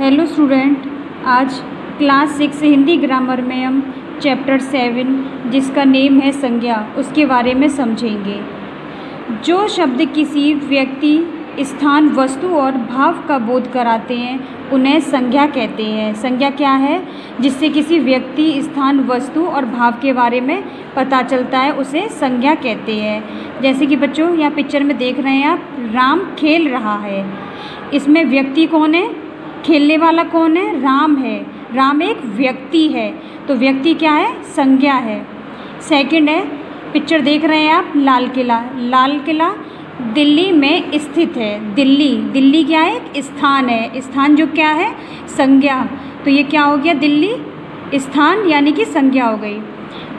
Hello student आज class six Hindi grammar में हम चैप्टर सेवन जिसका नेम है संज्ञा, उसके बारे में समझेंगे। जो शब्द किसी व्यक्ति, स्थान, वस्तु और भाव का बोध कराते हैं, उन्हें संज्ञा कहते हैं। संज्ञा क्या है? जिससे किसी व्यक्ति, स्थान, वस्तु और भाव के बारे में पता चलता है, उसे संज्ञा कहते हैं। जैसे कि बच्चों, यहाँ पिक्चर में देख रहे हैं आप, राम खेल रहा है। इसमें व्यक्ति कौन है? खेलने वाला कौन है? राम है। राम एक व्यक्ति है। तो व्यक्ति क्या है? संज्ञा है। सेकंड है पिक्चर देख रहे हैं आप, लाल किला। लाल किला दिल्ली में स्थित है। दिल्ली। दिल्ली क्या है? एक स्थान है। स्थान जो क्या है? संज्ञा। तो ये क्या हो गया दिल्ली? स्थान यानी कि संज्ञा हो गई।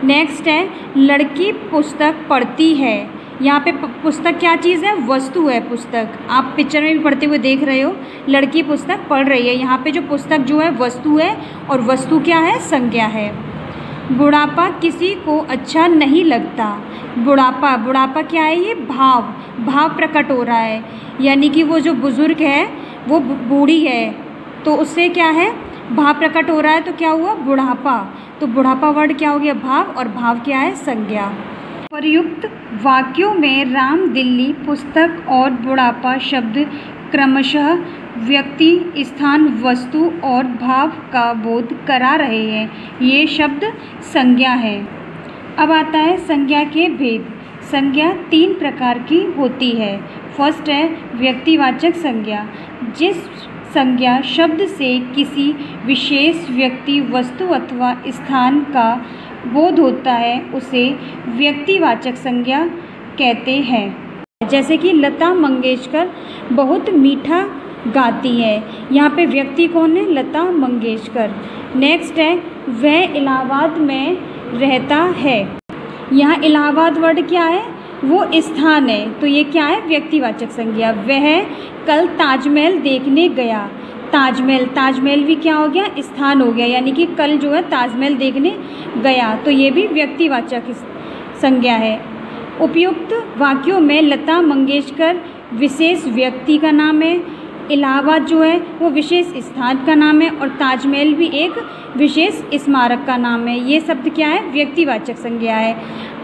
नेक्स्ट है, लड़की पुस्तक पढ़ती है। यहाँ पे पुस्तक क्या चीज़ है? वस्तु है पुस्तक। आप पिक्चर में भी पढ़ते हुए देख रहे हो, लड़की पुस्तक पढ़ रही है। यहाँ पे जो पुस्तक जो है, वस्तु है और वस्तु क्या है? संज्ञा है। बुढ़ापा किसी को अच्छा नहीं लगता। बुढ़ापा बुढ़ापा क्या है ये? भाव भाव प्रकट हो रहा है। यानी कि वो जो बुज़ुर्ग है, वो बूढ़ी है तो उससे क्या है? भाव प्रकट हो रहा है तो क्या हुआ? बुढ़ापा। तो बुढ़ापा वर्ड क्या हो गया? भाव और भाव क्या है? संज्ञा। प्रयुक्त वाक्यों में राम दिल्ली पुस्तक और बुढ़ापा शब्द क्रमशः व्यक्ति, स्थान, वस्तु और भाव का बोध करा रहे हैं। ये शब्द संज्ञा है। अब आता है संज्ञा के भेद। संज्ञा तीन प्रकार की होती है। फ़र्स्ट है व्यक्तिवाचक संज्ञा। जिस संज्ञा शब्द से किसी विशेष व्यक्ति, वस्तु अथवा स्थान का बोध होता है, उसे व्यक्तिवाचक संज्ञा कहते हैं। जैसे कि लता मंगेशकर बहुत मीठा गाती है। यहाँ पे व्यक्ति कौन है? लता मंगेशकर। नेक्स्ट है, वह इलाहाबाद में रहता है। यहाँ इलाहाबाद वर्ड क्या है? वो स्थान है। तो ये क्या है? व्यक्तिवाचक संज्ञा। वह कल ताजमहल देखने गया। ताजमहल ताजमहल भी क्या हो गया? स्थान हो गया, यानी कि कल जो है ताजमहल देखने गया। तो ये भी व्यक्तिवाचक संज्ञा है। उपयुक्त वाक्यों में लता मंगेशकर विशेष व्यक्ति का नाम है। इलाहाबाद जो है, वो विशेष स्थान का नाम है और ताजमहल भी एक विशेष स्मारक का नाम है। ये शब्द क्या है? व्यक्तिवाचक संज्ञा है।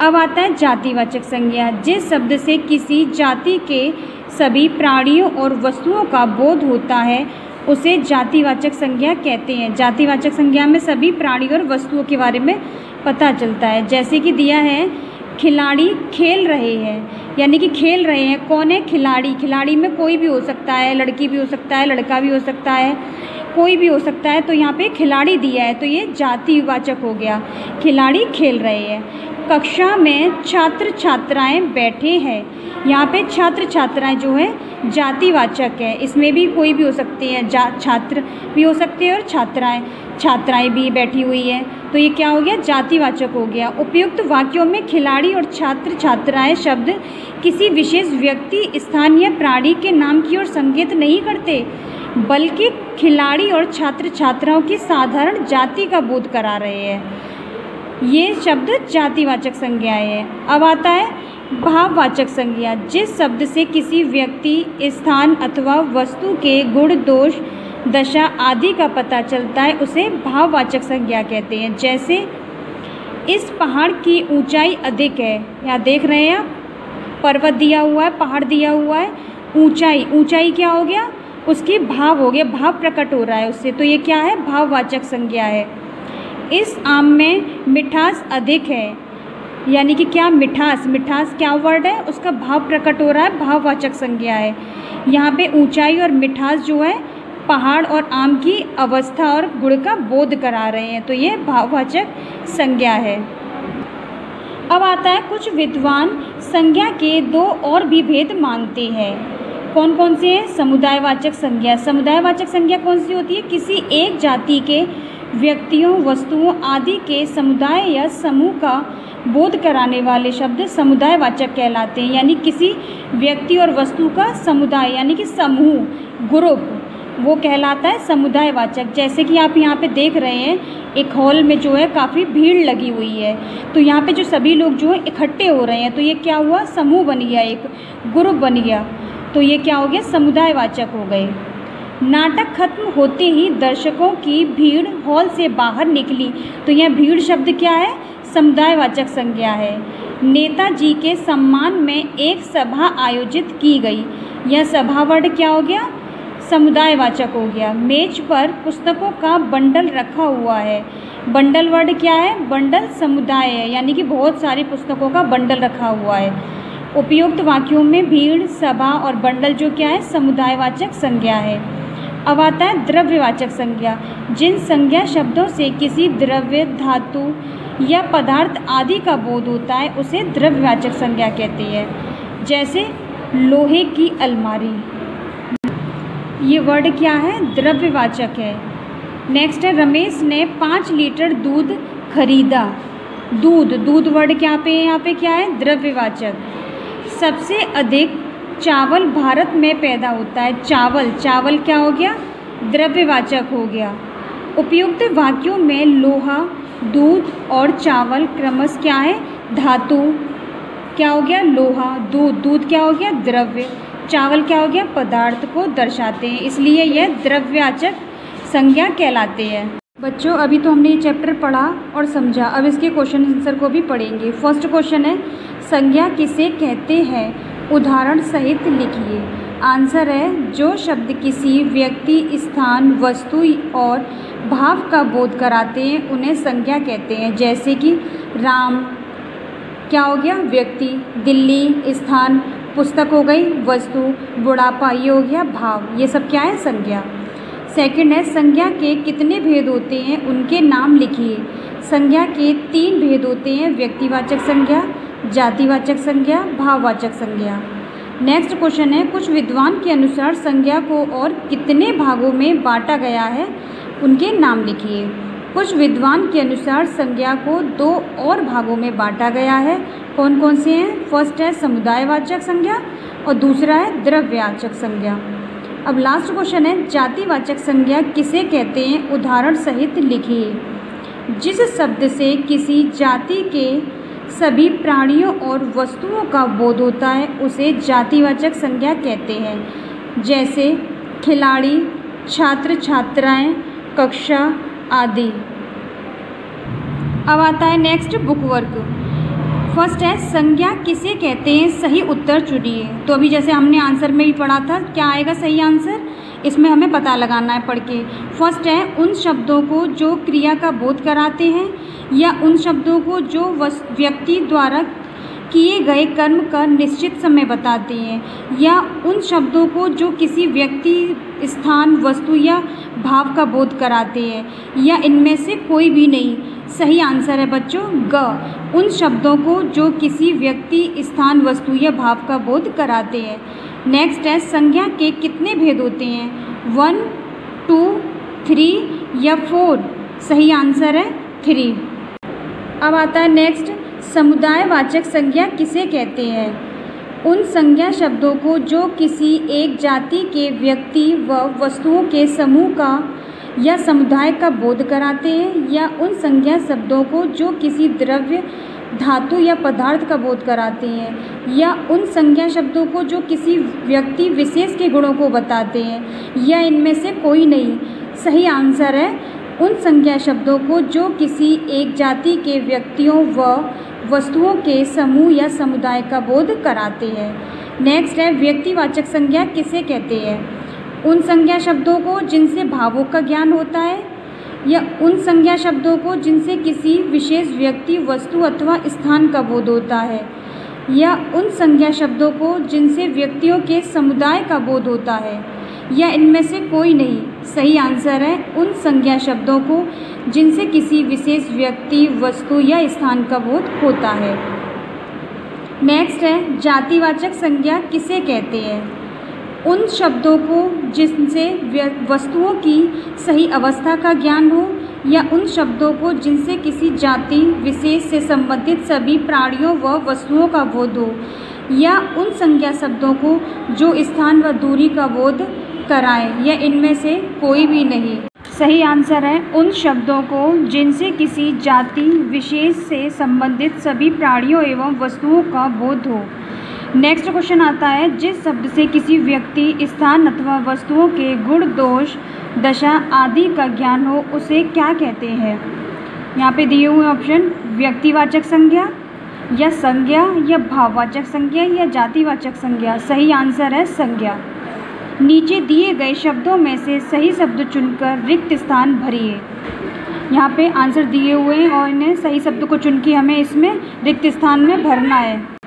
अब आता है जातिवाचक संज्ञा। जिस शब्द से किसी जाति के सभी प्राणियों और वस्तुओं का बोध होता है उसे जातिवाचक संज्ञा कहते हैं। जातिवाचक संज्ञा में सभी प्राणी और वस्तुओं के बारे में पता चलता है। जैसे कि दिया है, खिलाड़ी खेल रहे हैं। यानी कि खेल रहे हैं। कौन है? खिलाड़ी। खिलाड़ी में कोई भी हो सकता है, लड़की भी हो सकता है, लड़का भी हो सकता है, कोई भी हो सकता है। तो यहाँ पे खिलाड़ी दिया है। तो ये जातिवाचक हो गया। खिलाड़ी खेल रहे हैं। कक्षा में छात्र छात्राएँ बैठे हैं। यहाँ पे छात्र छात्राएँ जो है, जातिवाचक है। इसमें भी कोई भी हो सकती है, जा, छात्र भी हो सकते हैं और छात्राएँ छात्राएँ भी बैठी हुई है। तो ये क्या हो गया? जातिवाचक हो गया। उपयुक्त वाक्यों में खिलाड़ी और छात्र छात्राएँ शब्द किसी विशेष व्यक्ति, स्थान या प्राणी के नाम की ओर संकेत नहीं करते, बल्कि खिलाड़ी और छात्र छात्राओं की साधारण जाति का बोध करा रहे हैं। ये शब्द जातिवाचक संज्ञाएँ हैं। अब आता है भाववाचक संज्ञा, जिस शब्द से किसी व्यक्ति, स्थान अथवा वस्तु के गुण, दोष, दशा आदि का पता चलता है, उसे भाववाचक संज्ञा कहते हैं। जैसे, इस पहाड़ की ऊंचाई अधिक है। यहाँ देख रहे हैं आप? पर्वत दिया हुआ है, पहाड़ दिया हुआ है, ऊंचाई। ऊंचाई क्या हो गया? उसकी भाव हो गया, भाव प्रकट हो रहा है उससे। तो ये क्या है? भाववाचक संज्ञा है। इस आम में मिठास अधिक है। यानी कि क्या मिठास? मिठास क्या वर्ड है? उसका भाव प्रकट हो रहा है, भाववाचक संज्ञा है। यहाँ पे ऊंचाई और मिठास जो है, पहाड़ और आम की अवस्था और गुण का बोध करा रहे हैं। तो ये भाववाचक संज्ञा है। अब आता है, कुछ विद्वान संज्ञा के दो और भी भेद मानते हैं। कौन कौन से हैं? समुदायवाचक संज्ञा। समुदायवाचक संज्ञा कौन सी होती है? किसी एक जाति के व्यक्तियों, वस्तुओं आदि के समुदाय या समूह का बोध कराने वाले शब्द समुदायवाचक कहलाते हैं। यानी किसी व्यक्ति और वस्तु का समुदाय, यानी कि समूह, ग्रुप, वो कहलाता है समुदायवाचक। जैसे कि आप यहाँ पे देख रहे हैं, एक हॉल में जो है काफ़ी भीड़ लगी हुई है। तो यहाँ पे जो सभी लोग जो है इकट्ठे हो रहे हैं तो ये क्या हुआ? समूह बन गया, एक ग्रुप बन गया। तो ये क्या हो गया? समुदायवाचक हो गए। नाटक खत्म होते ही दर्शकों की भीड़ हॉल से बाहर निकली। तो यह भीड़ शब्द क्या है? समुदायवाचक संज्ञा है। नेताजी के सम्मान में एक सभा आयोजित की गई। यह सभा वर्ड क्या हो गया? समुदायवाचक हो गया। मेज पर पुस्तकों का बंडल रखा हुआ है। बंडल वर्ड क्या है? बंडल समुदाय है। यानी कि बहुत सारी पुस्तकों का बंडल रखा हुआ है। उपयुक्त वाक्यों में भीड़, सभा और बंडल जो क्या है? समुदायवाचक संज्ञा है। अब आता है द्रव्यवाचक संज्ञा। जिन संज्ञा शब्दों से किसी द्रव्य, धातु या पदार्थ आदि का बोध होता है, उसे द्रव्यवाचक संज्ञा कहते हैं। जैसे लोहे की अलमारी। ये वर्ड क्या है? द्रव्यवाचक है। नेक्स्ट है, रमेश ने पाँच लीटर दूध खरीदा। दूध दूध वर्ड क्या पे यहाँ पे क्या है? द्रव्यवाचक। सबसे अधिक चावल भारत में पैदा होता है। चावल चावल क्या हो गया? द्रव्यवाचक हो गया। उपयुक्त वाक्यों में लोहा, दूध और चावल क्रमश क्या है? धातु क्या हो गया? लोहा, दूध। दूध क्या हो गया? द्रव्य। चावल क्या हो गया? पदार्थ को दर्शाते हैं। इसलिए यह द्रव्यवाचक संज्ञा कहलाते हैं। बच्चों, अभी तो हमने ये चैप्टर पढ़ा और समझा। अब इसके क्वेश्चन आंसर को भी पढ़ेंगे। फ़र्स्ट क्वेश्चन है, संज्ञा किसे कहते हैं? उदाहरण सहित लिखिए। आंसर है, जो शब्द किसी व्यक्ति, स्थान, वस्तु और भाव का बोध कराते हैं, उन्हें संज्ञा कहते हैं। जैसे कि राम, क्या हो गया? व्यक्ति, दिल्ली, स्थान, पुस्तक हो गई, वस्तु बुढ़ापा ये हो गया, भाव। ये सब क्या है? संज्ञा। सेकंड है, संज्ञा के कितने भेद होते हैं, उनके नाम लिखिए। संज्ञा के तीन भेद होते हैं, व्यक्तिवाचक संज्ञा जातिवाचक संज्ञा, भाववाचक संज्ञा। नेक्स्ट क्वेश्चन है, कुछ विद्वान के अनुसार संज्ञा को और कितने भागों में बांटा गया है, उनके नाम लिखिए। कुछ विद्वान के अनुसार संज्ञा को दो और भागों में बांटा गया है कौन कौन से हैं? फ़र्स्ट है, समुदायवाचक संज्ञा और दूसरा है, द्रव्यवाचक संज्ञा। अब लास्ट क्वेश्चन है, जातिवाचक संज्ञा किसे कहते हैं? उदाहरण सहित लिखिए। जिस शब्द से किसी जाति के सभी प्राणियों और वस्तुओं का बोध होता है, उसे जातिवाचक संज्ञा कहते हैं। जैसे खिलाड़ी छात्र छात्राएँ कक्षा आदि। अब आता है नेक्स्ट बुक वर्क फ़र्स्ट है, संज्ञा किसे कहते हैं? सही उत्तर चुनिए। तो अभी जैसे हमने आंसर में भी पढ़ा था, क्या आएगा सही आंसर इसमें हमें पता लगाना है पढ़ के। फ़र्स्ट है, उन शब्दों को जो क्रिया का बोध कराते हैं या उन शब्दों को जो व्यक्ति द्वारा किए गए कर्म का निश्चित समय बताते हैं या उन शब्दों को जो किसी व्यक्ति, स्थान, वस्तु या भाव का बोध कराते हैं या इनमें से कोई भी नहीं। सही आंसर है बच्चों, ग। उन शब्दों को जो किसी व्यक्ति, स्थान, वस्तु या भाव का बोध कराते हैं। नेक्स्ट है, संज्ञा के कितने भेद होते हैं? वन टू थ्री या फोर सही आंसर है थ्री अब आता है नेक्स्ट समुदायवाचक संज्ञा किसे कहते हैं? उन संज्ञा शब्दों को जो किसी एक जाति के व्यक्ति व वस्तुओं के समूह का या समुदाय का बोध कराते हैं या उन संज्ञा शब्दों को जो किसी द्रव्य, धातु या पदार्थ का बोध कराते हैं या उन संज्ञा शब्दों को जो किसी व्यक्ति विशेष के गुणों को बताते हैं या इनमें से कोई नहीं। सही आंसर है, उन संज्ञा शब्दों को जो किसी एक जाति के व्यक्तियों व वस्तुओं के समूह या समुदाय का बोध कराते हैं। नेक्स्ट है, व्यक्तिवाचक संज्ञा किसे कहते हैं? उन संज्ञा शब्दों को जिनसे भावों का ज्ञान होता है, या उन संज्ञा शब्दों को जिनसे किसी विशेष व्यक्ति, वस्तु अथवा स्थान का बोध होता है, या उन संज्ञा शब्दों को जिनसे व्यक्तियों के समुदाय का बोध होता है, या इनमें से कोई नहीं। सही आंसर है, उन संज्ञा शब्दों को जिनसे किसी विशेष व्यक्ति, वस्तु या स्थान का बोध होता है। नेक्स्ट है, जातिवाचक संज्ञा किसे कहते हैं? उन शब्दों को जिनसे वस्तुओं की सही अवस्था का ज्ञान हो, या उन शब्दों को जिनसे किसी जाति, विशेष से संबंधित सभी प्राणियों व वस्तुओं का बोध हो, या उन संज्ञा शब्दों को जो स्थान व दूरी का बोध कराएँ, या इनमें से कोई भी नहीं। सही आंसर है, उन शब्दों को जिनसे किसी जाति, विशेष से संबंधित सभी प्राणियों एवं वस्तुओं का बोध हो। नेक्स्ट क्वेश्चन आता है, जिस शब्द से किसी व्यक्ति स्थान अथवा वस्तुओं के गुण, दोष, दशा आदि का ज्ञान हो, उसे क्या कहते हैं? यहाँ पे दिए हुए ऑप्शन व्यक्तिवाचक संज्ञा, या संज्ञा, या भाववाचक संज्ञा, या जातिवाचक संज्ञा। सही आंसर है संज्ञा। नीचे दिए गए शब्दों में से सही शब्द चुनकर रिक्त स्थान भरिए। यहाँ पे आंसर दिए हुए हैं और इन्हें सही शब्द को चुन के हमें इसमें रिक्त स्थान में भरना है।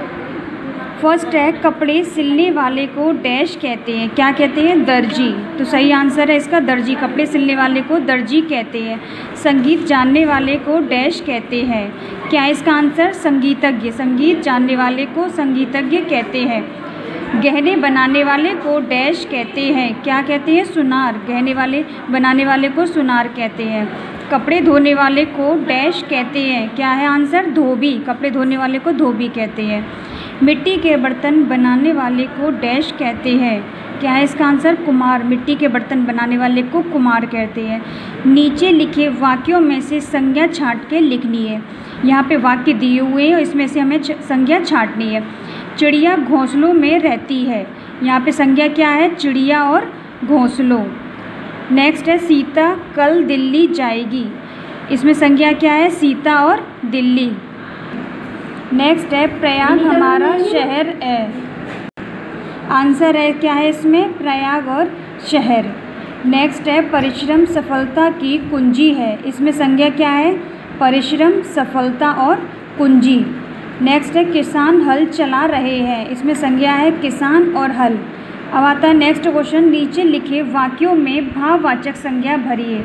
फ़र्स्ट है कपड़े सिलने वाले को डैश कहते हैं। क्या कहते हैं? दर्जी। तो सही आंसर है इसका दर्जी। कपड़े सिलने वाले को दर्जी कहते हैं। संगीत जानने वाले को डैश कहते हैं। क्या इसका आंसर? संगीतज्ञ। संगीत जानने वाले को संगीतज्ञ कहते हैं। गहने बनाने वाले को डैश कहते हैं। क्या कहते हैं? सुनार। गहने वाले, बनाने वाले को सुनार कहते हैं। कपड़े धोने वाले को डैश कहते हैं। क्या है आंसर? धोबी। कपड़े धोने वाले को धोबी कहते हैं। मिट्टी के बर्तन बनाने वाले को डैश कहते हैं। क्या है इसका आंसर कुमार? मिट्टी के बर्तन बनाने वाले को कुमार कहते हैं। नीचे लिखे वाक्यों में से संज्ञा छाट के लिखनी है। यहाँ पे वाक्य दिए हुए हैं इसमें से हमें संज्ञा छाटनी है। चिड़िया घोंसलों में रहती है। यहाँ पे संज्ञा क्या है? चिड़िया और घोंसलों। नेक्स्ट है, सीता कल दिल्ली जाएगी। इसमें संज्ञा क्या है? सीता और दिल्ली। नेक्स्ट है, प्रयाग हमारा शहर है। आंसर है, क्या है इसमें? प्रयाग और शहर। नेक्स्ट है, परिश्रम सफलता की कुंजी है। इसमें संज्ञा क्या है? परिश्रम, सफलता और कुंजी। नेक्स्ट है, किसान हल चला रहे हैं। इसमें संज्ञा है, किसान और हल। अब आता है नेक्स्ट क्वेश्चन नीचे लिखे वाक्यों में भाववाचक संज्ञा भरिए।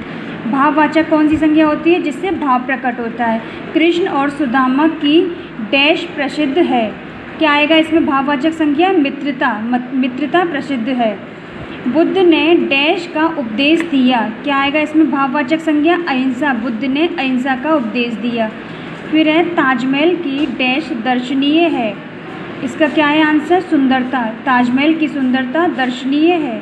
भाववाचक कौन सी संज्ञा होती है? जिससे भाव प्रकट होता है। कृष्ण और सुदामा की डैश प्रसिद्ध है। क्या आएगा इसमें भाववाचक संज्ञा? मित्रता मित्रता प्रसिद्ध है। बुद्ध ने डैश का उपदेश दिया। क्या आएगा इसमें भाववाचक संज्ञा? अहिंसा। बुद्ध ने अहिंसा का उपदेश दिया। फिर है ताजमहल की डैश दर्शनीय है। इसका क्या है आंसर? सुंदरता। ताजमहल की सुंदरता दर्शनीय है।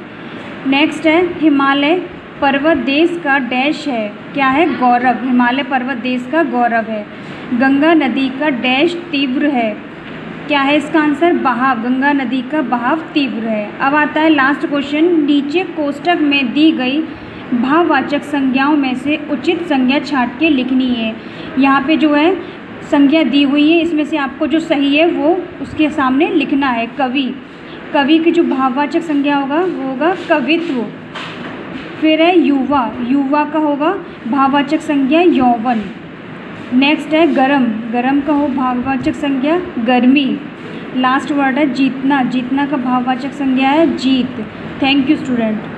नेक्स्ट है हिमालय पर्वत देश का डैश है। क्या है गौरव? हिमालय पर्वत देश का गौरव है। गंगा नदी का डैश तीव्र है। क्या है इसका आंसर? बहाव। गंगा नदी का बहाव तीव्र है। अब आता है लास्ट क्वेश्चन नीचे कोष्टक में दी गई भाववाचक संज्ञाओं में से उचित संज्ञा छाट के लिखनी है। यहाँ पे जो है, संज्ञा दी हुई है, इसमें से आपको जो सही है, वो उसके सामने लिखना है। कवि। कवि की जो भाववाचक संज्ञा होगा, वो होगा कवित्व। फिर है युवा। युवा का होगा भाववाचक संज्ञा यौवन। नेक्स्ट है गरम। गरम का हो भाववाचक संज्ञा गर्मी। लास्ट वर्ड है जीतना। जीतना का भाववाचक संज्ञा है जीत। Thank you student